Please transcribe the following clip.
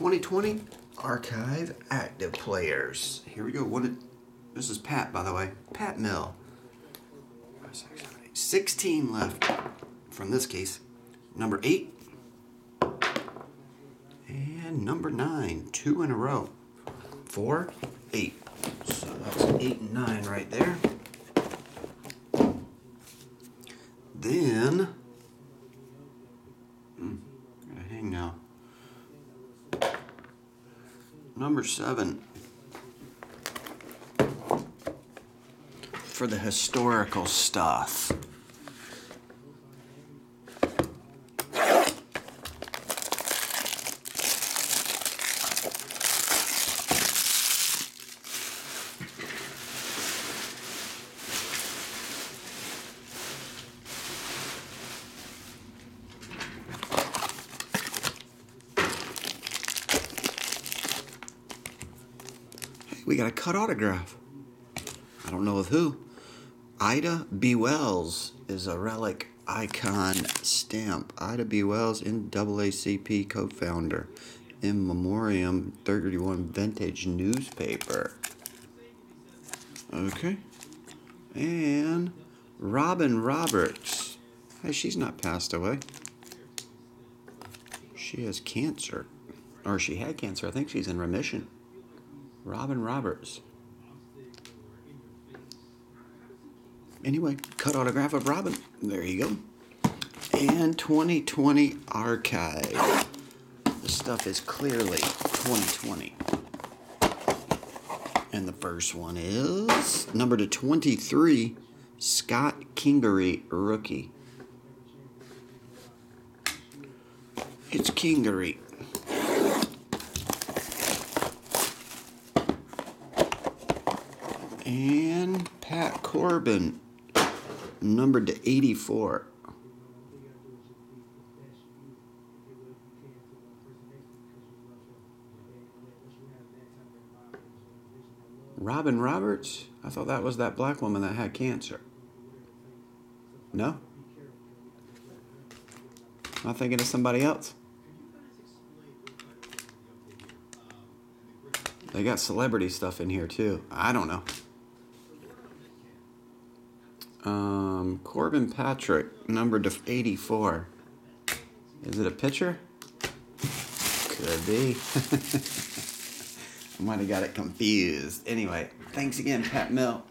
2020 Archive Active Players. Here we go. What did, this is Pat, by the way. Pat Mill. 16 left from this case. Number 8. And number 9. Two in a row. 4, 8. So that's 8 and 9 right there. Then. Number 7. For the historical stuff. We got a cut autograph. I don't know of who. Ida B. Wells is a relic icon stamp. Ida B. Wells, NAACP co founder. In Memoriam 31 Vintage Newspaper. Okay. And Robin Roberts. Hey, she's not passed away. She has cancer. Or she had cancer. I think she's in remission. Robin Roberts. Anyway, cut autograph of Robin. There you go. And 2020 archive. The stuff is clearly 2020. And the first one is number to 23, Scott Kingery, rookie. It's Kingery. And Pat Corbin, numbered to 84. Robin Roberts? I thought that was that black woman that had cancer. No? Am I thinking of somebody else? They got celebrity stuff in here too. I don't know. Um, Corbin Patrick, number to 84. Is it a pitcher? Could be. I might have got it confused. Anyway, thanks again, Pat Mill.